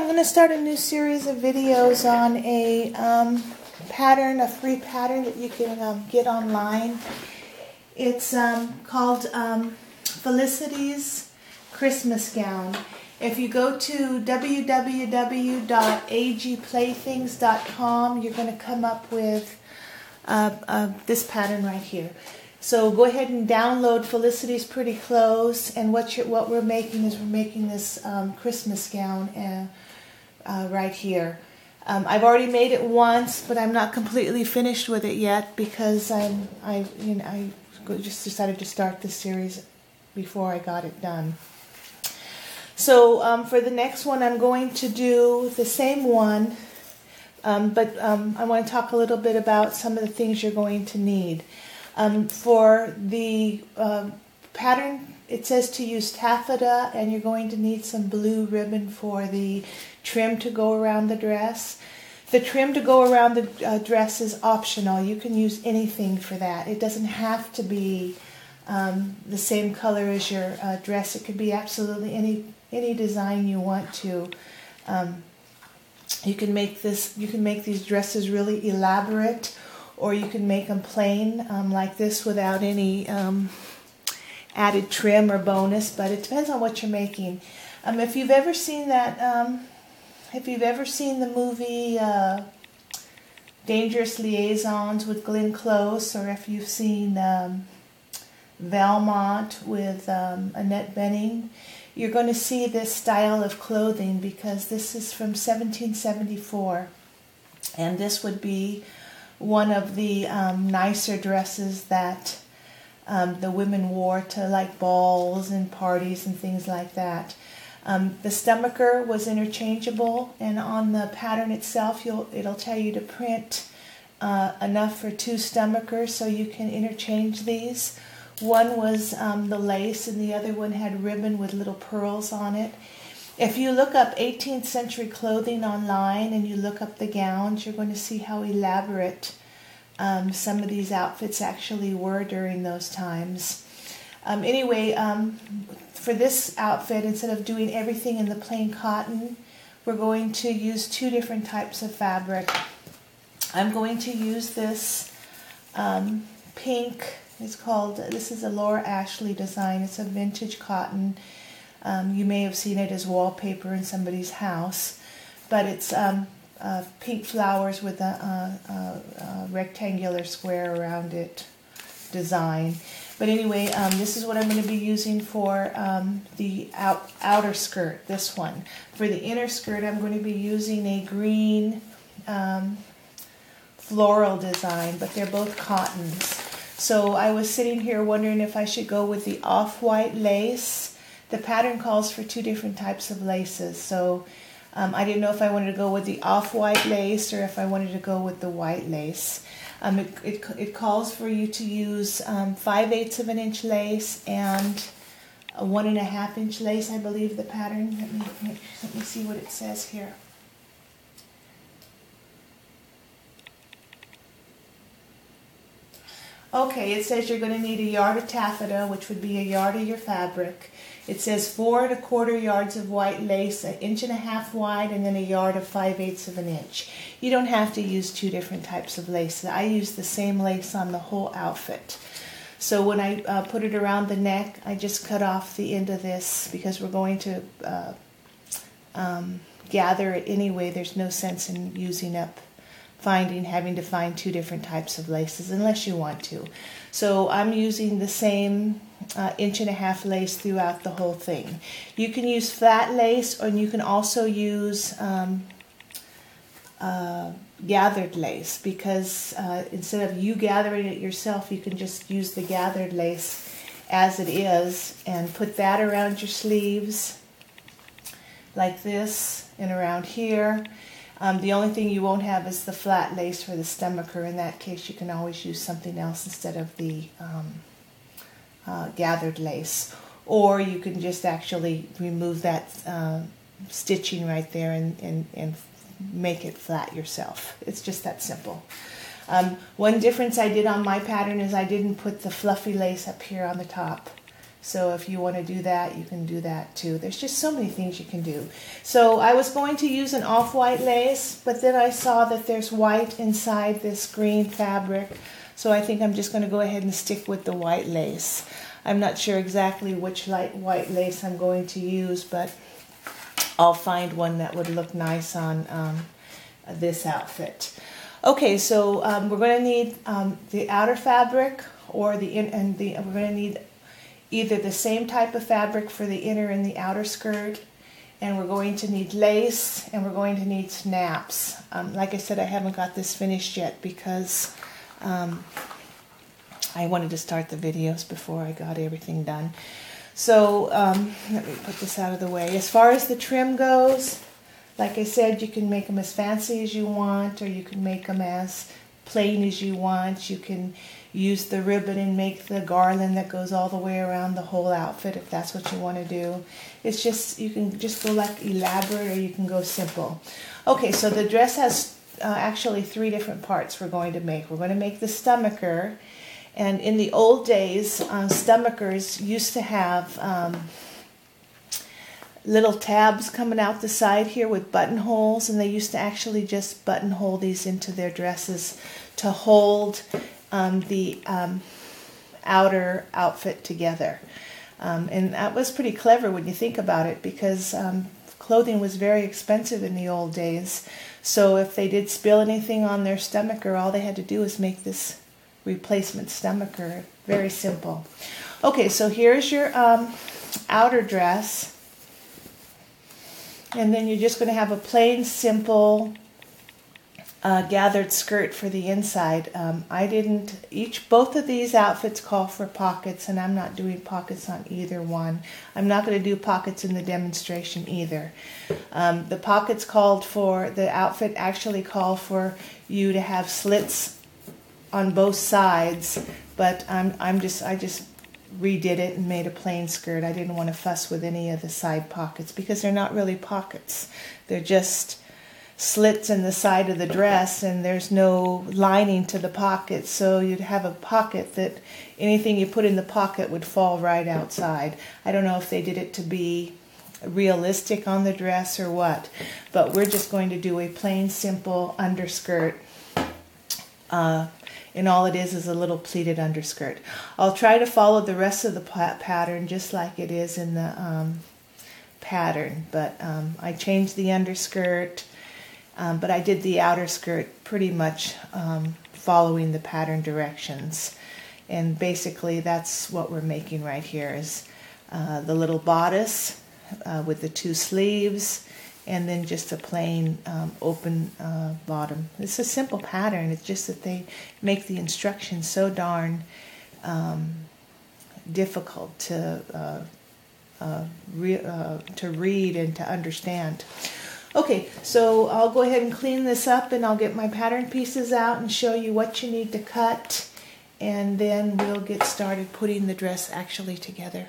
I'm going to start a new series of videos on a um, pattern, a free pattern that you can um, get online. It's um, called um, Felicity's Christmas Gown. If you go to www.agplaythings.com, you're going to come up with uh, uh, this pattern right here. So go ahead and download Felicity's Pretty Clothes. And what, what we're making is we're making this um, Christmas gown uh, uh, right here. Um, I've already made it once, but I'm not completely finished with it yet because I'm, I, you know, I just decided to start this series before I got it done. So um, for the next one, I'm going to do the same one, um, but um, I want to talk a little bit about some of the things you're going to need. Um, for the uh, pattern, it says to use taffeta, and you're going to need some blue ribbon for the trim to go around the dress. The trim to go around the uh, dress is optional. You can use anything for that. It doesn't have to be um, the same color as your uh, dress. It could be absolutely any any design you want to. Um, you can make this. You can make these dresses really elaborate or you can make them plain um, like this without any um, added trim or bonus, but it depends on what you're making. Um, if you've ever seen that, um, if you've ever seen the movie uh, Dangerous Liaisons with Glenn Close, or if you've seen um, Valmont with um, Annette Bening, you're going to see this style of clothing because this is from 1774, and this would be one of the um, nicer dresses that um, the women wore to like balls and parties and things like that. Um, the stomacher was interchangeable, and on the pattern itself, it'll tell you to print uh, enough for two stomachers, so you can interchange these. One was um, the lace, and the other one had ribbon with little pearls on it. If you look up 18th century clothing online and you look up the gowns, you're going to see how elaborate um, some of these outfits actually were during those times. Um, anyway, um, for this outfit, instead of doing everything in the plain cotton, we're going to use two different types of fabric. I'm going to use this um, pink, it's called, this is a Laura Ashley design. It's a vintage cotton. Um, you may have seen it as wallpaper in somebody's house, but it's um, uh, pink flowers with a, a, a, rectangular square around it design. But anyway, um, this is what I'm going to be using for um, the out, outer skirt, this one. For the inner skirt, I'm going to be using a green um, floral design, but they're both cottons. So I was sitting here wondering if I should go with the off-white lace the pattern calls for two different types of laces. So um, I didn't know if I wanted to go with the off-white lace or if I wanted to go with the white lace. Um, it, it, it, calls for you to use um, 5 eighths of an inch lace and a one and a half inch lace, I believe the pattern. Let me, let me see what it says here. Okay, it says you're going to need a yard of taffeta, which would be a yard of your fabric. It says four and a quarter yards of white lace, an inch and a half wide, and then a yard of five eighths of an inch. You don't have to use two different types of lace. I use the same lace on the whole outfit. So when I uh, put it around the neck, I just cut off the end of this because we're going to uh, um, gather it anyway. There's no sense in using up finding having to find two different types of laces unless you want to. So I'm using the same uh, inch and a half lace throughout the whole thing. You can use flat lace or you can also use um, uh, gathered lace because uh, instead of you gathering it yourself, you can just use the gathered lace as it is and put that around your sleeves like this and around here um, the only thing you won't have is the flat lace for the stomacher. In that case, you can always use something else instead of the um, uh, gathered lace. Or you can just actually remove that uh, stitching right there and, and, and make it flat yourself. It's just that simple. Um, one difference I did on my pattern is I didn't put the fluffy lace up here on the top. So if you want to do that, you can do that too. There's just so many things you can do. So I was going to use an off-white lace, but then I saw that there's white inside this green fabric. So I think I'm just going to go ahead and stick with the white lace. I'm not sure exactly which light white lace I'm going to use, but I'll find one that would look nice on um, this outfit. Okay, so um, we're going to need um, the outer fabric or the in, and the we're going to need either the same type of fabric for the inner and the outer skirt and we're going to need lace and we're going to need snaps. Um, like I said, I haven't got this finished yet because um, I wanted to start the videos before I got everything done. So um, let me put this out of the way. As far as the trim goes, like I said, you can make them as fancy as you want or you can make them as plain as you want. You can use the ribbon and make the garland that goes all the way around the whole outfit if that's what you want to do. It's just, you can just go like elaborate or you can go simple. Okay, so the dress has uh, actually three different parts we're going to make. We're going to make the stomacher. And in the old days, uh, stomachers used to have um, little tabs coming out the side here with buttonholes, and they used to actually just buttonhole these into their dresses to hold um, the um, outer outfit together. Um, and that was pretty clever when you think about it because um, clothing was very expensive in the old days. So if they did spill anything on their stomacher, all they had to do was make this replacement stomacher. Very simple. Okay, so here's your um, outer dress. And then you're just going to have a plain, simple uh, gathered skirt for the inside. Um, I didn't, each, both of these outfits call for pockets and I'm not doing pockets on either one. I'm not going to do pockets in the demonstration either. Um, the pockets called for, the outfit actually called for you to have slits on both sides, but I'm, I'm just, I just redid it and made a plain skirt. I didn't want to fuss with any of the side pockets because they're not really pockets. They're just slits in the side of the dress and there's no lining to the pocket so you'd have a pocket that anything you put in the pocket would fall right outside i don't know if they did it to be realistic on the dress or what but we're just going to do a plain simple underskirt uh, and all it is is a little pleated underskirt i'll try to follow the rest of the pattern just like it is in the um, pattern but um, i changed the underskirt um, but I did the outer skirt pretty much um, following the pattern directions. And basically that's what we're making right here is uh, the little bodice uh, with the two sleeves and then just a plain um, open uh, bottom. It's a simple pattern. It's just that they make the instructions so darn um, difficult to uh, uh, re uh, to read and to understand. Okay, so I'll go ahead and clean this up and I'll get my pattern pieces out and show you what you need to cut and then we'll get started putting the dress actually together.